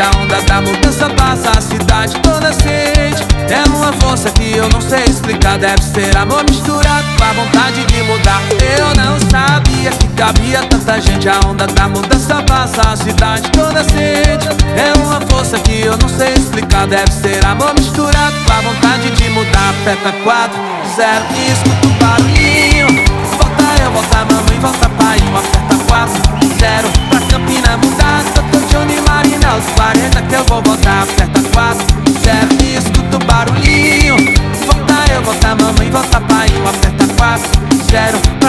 a onda da mudança passa a cidade toda sente. É uma força que eu não sei explicar Deve ser amor misturado com a vontade de mudar. Eu não sabia que cabia tanta gente A onda da mudança passa a cidade toda sente. É uma força que eu não sei explicar Deve ser amor misturado com a vontade de mudar. Aperta 4, 0 e escuta o barulhinho volta volta pai Aperta 4, 0